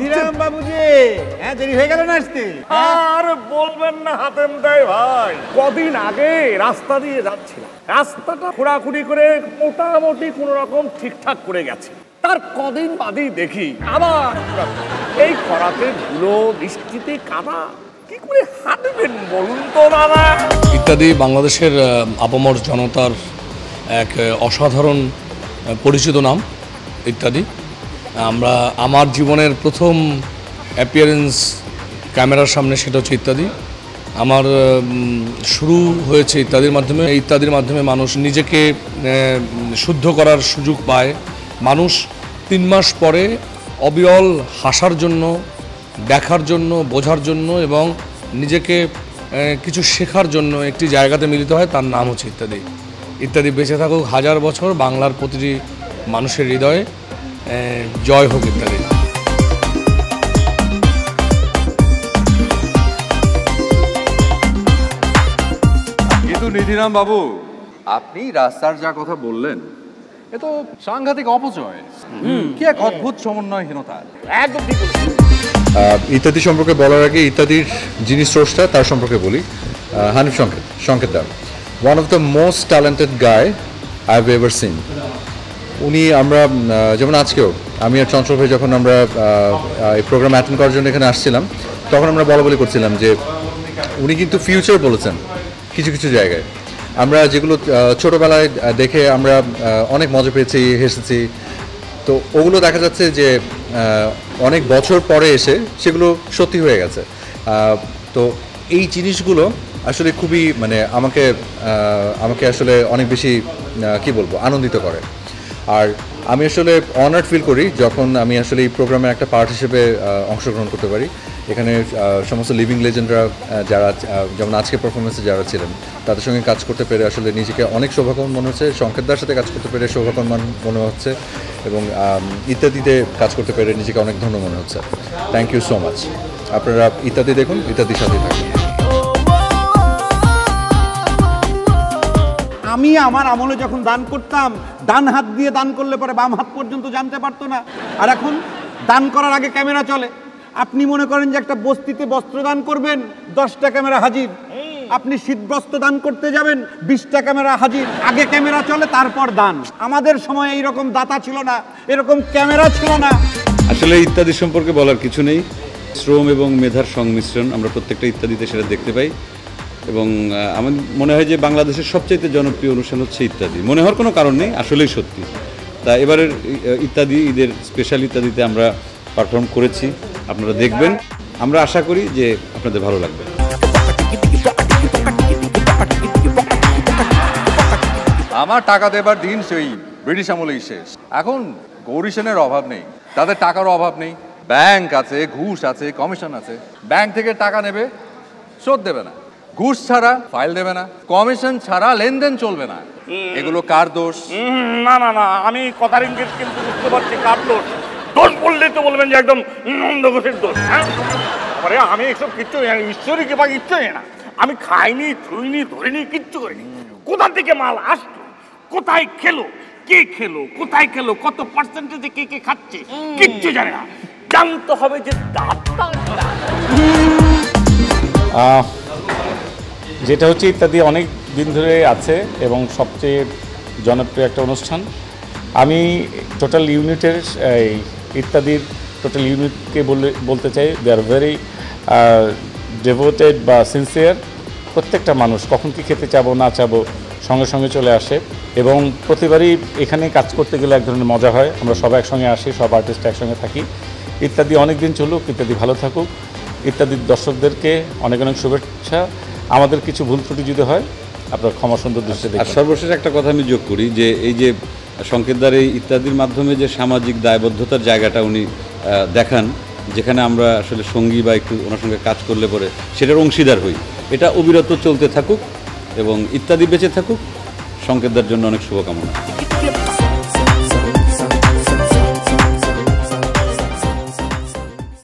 নিধিরাম বাবু যে হ্যাঁ দেরি হয়ে গেল না আসতে? আর বলবেন না হাতেম দেয় ভাই। কদিন আগে রাস্তা দিয়ে যাচ্ছিলাম। রাস্তাটা খোঁড়াখুড়ি করে মোটামুটি কোন রকম ঠিকঠাক করে গেছে। তার কদিন বাদেই দেখি আবার এই খরাতে ধুলো বৃষ্টিতে কাদা কি করে হাঁটবেন বলুন তো দাদা? ইত্যাদি বাংলাদেশের আপামর জনতার এক অসাধারণ পরিচিত নাম ইত্যাদি। আমরা আমার জীবনের প্রথম অ্যাপিয়ারেন্স ক্যামেরার সামনে সেটা হচ্ছে ইত্যাদি। আমার শুরু হয়েছে ইত্যাদির মাধ্যমে। ইত্যাদির মাধ্যমে মানুষ নিজেকে শুদ্ধ করার সুযোগ পায়। মানুষ তিন মাস পরে অবিরল হাসার জন্য, দেখার জন্য, বোঝার জন্য এবং নিজেকে কিছু শেখার জন্য একটি জায়গাতে মিলিত হয়, তার নাম হচ্ছে ইত্যাদি। ইত্যাদি বেঁচে থাকুক হাজার বছর বাংলার প্রতিটি মানুষের হৃদয়ে। জয় হোক ইত্যাদি কিন্তু নিধিরাম বাবু আপনি রাস্তার যা কথা বললেন এ তো সাংঘাতিক অপচয়। কি এক অদ্ভুত সমন্বয়হীনতা। একদম ঠিক ইত্যাদি সম্পর্কে বলার আগে ইত্যাদির যিনি স্রষ্টা তার সম্পর্কে বলি। হানিফ সংকেত সংকেত দা one of the most talented guy I have ever seen উনি আমরা যেমন আজকেও, আমি আর চঞ্চল ভাই যখন আমরা এই প্রোগ্রাম অ্যাটেন্ড করার জন্য এখানে আসছিলাম, তখন আমরা বলা বলি করছিলাম যে উনি কিন্তু ফিউচার বলেছেন, কিছু কিছু জায়গায়। আমরা যেগুলো ছোটোবেলায় দেখে আমরা অনেক মজা পেয়েছি, হেসেছি। তো ওগুলো দেখা যাচ্ছে যে অনেক বছর পরে এসে সেগুলো সত্যি হয়ে গেছে। তো এই জিনিসগুলো আসলে খুবই মানে আমাকে আমাকে আসলে অনেক বেশি কি বলব, আনন্দিত করে। আর আমি আসলে অনার্ড ফিল করি যখন আমি আসলে এই প্রোগ্রামের একটা পার্ট হিসেবে অংশগ্রহণ করতে পারি। এখানে সমস্ত লিভিং লেজেন্ডরা যারা যেমন আজকে পারফরমেন্সে যারা ছিলেন, তাদের সঙ্গে কাজ করতে পেরে আসলে নিজেকে অনেক সৌভাগ্যবান মনে হচ্ছে। সংকেতদার সাথে কাজ করতে পেরে সৌভাগ্যবান মনে হচ্ছে এবং ইত্যাদিতে কাজ করতে পেরে নিজেকে অনেক ধন্য মনে হচ্ছে। থ্যাংক ইউ সো মাচ আপনারা ইত্যাদি দেখুন, ইত্যাদির সাথে থাকুন। আমি আমার আমলে যখন দান করতাম, ডান হাত দিয়ে দান করলে পরে বাম হাত পর্যন্ত জানতে পারতো না। আর এখন দান করার আগে ক্যামেরা চলে। আপনি মনে করেন যে একটা বস্তিতে বস্ত্র দান করবেন, দশটা ক্যামেরা হাজির। আপনি শীতবস্ত্র দান করতে যাবেন, বিশটা ক্যামেরা হাজির। আগে ক্যামেরা চলে, তারপর দান। আমাদের সময় এইরকম দাতা ছিল না, এরকম ক্যামেরা ছিল না। আসলে ইত্যাদি সম্পর্কে বলার কিছু নেই। শ্রম এবং মেধার সংমিশ্রণ, আমরা প্রত্যেকটা ইত্যাদিতে সেটা দেখতে পাই। এবং আমার মনে হয় যে বাংলাদেশের সবচাইতে জনপ্রিয় অনুষ্ঠান হচ্ছে ইত্যাদি। মনে হওয়ার কোনো কারণ নেই, আসলেই সত্যি। তা এবারের ইত্যাদি, ঈদের স্পেশাল ইত্যাদিতে আমরা পারফর্ম করেছি, আপনারা দেখবেন। আমরা আশা করি যে আপনাদের ভালো লাগবে। আমার টাকা দেবার দিন সেই ব্রিটিশ আমলেই শেষ। এখন গৌরীশনের অভাব নেই, তাদের টাকার অভাব নেই। ব্যাংক আছে, ঘুষ আছে, কমিশন আছে। ব্যাংক থেকে টাকা নেবে, শোধ দেবে না। ঘুষ ছাড়া ফাইল দেবে না কমিশন ছাড়া লেনদেন চলবে না। এগুলো কার দোষ? না না না আমি কথার ইঙ্গিত কিন্তু বুঝতে পারছি কার দোষ। দোষ বললে তো বলবেন যে একদম নন্দ ঘোষের দোষ হ্যাঁ? আরে আমি এসব কিচ্ছু জানি না, ঈশ্বরই কি বা কিচ্ছু জানি না। আমি খাইনি ছুইনি ধরিনি কিচ্ছু করিনি। কোথা থেকে মাল আসতো কোথায় খেলো? কে খেলো? কোথায় খেলো? কত পার্সেন্টেজে কে কে খাচ্ছে? কিচ্ছু জানে না। জানতে হবে যে দাতা আহ, যেটা হচ্ছে ইত্যাদি অনেক দিন ধরে আছে এবং সবচেয়ে জনপ্রিয় একটা অনুষ্ঠান। আমি টোটাল ইউনিটের এই ইত্যাদির টোটাল ইউনিটকে বলে, বলতে চাই দে আর ভেরি ডেভোটেড বা সিনসিয়ার প্রত্যেকটা মানুষ, কখন কি খেতে চাবো, না চাবো, সঙ্গে সঙ্গে চলে আসে এবং প্রতিবারই এখানে কাজ করতে গেলে এক ধরনের মজা হয়। আমরা সবাই একসঙ্গে আসি, সব আর্টিস্ট একসঙ্গে থাকি। ইত্যাদি অনেক দিন চলুক, ইত্যাদি ভালো থাকুক। ইত্যাদি দর্শকদেরকে অনেক অনেক শুভেচ্ছা। আমাদের কিছু ভুল ত্রুটি যদি হয়, আপনার ক্ষমা সুন্দর দৃষ্টি আর সর্বশেষ একটা কথা আমি যোগ করি, যে এই যে সংকেতদার এই ইত্যাদির মাধ্যমে যে সামাজিক দায়বদ্ধতার জায়গাটা উনি দেখান, যেখানে আমরা আসলে সঙ্গী বা একটু ওনার সঙ্গে কাজ করলে পরে সেটার অংশীদার হই। এটা অবিরত চলতে থাকুক এবং ইত্যাদি বেঁচে থাকুক। সংকেতদার জন্য অনেক শুভকামনা।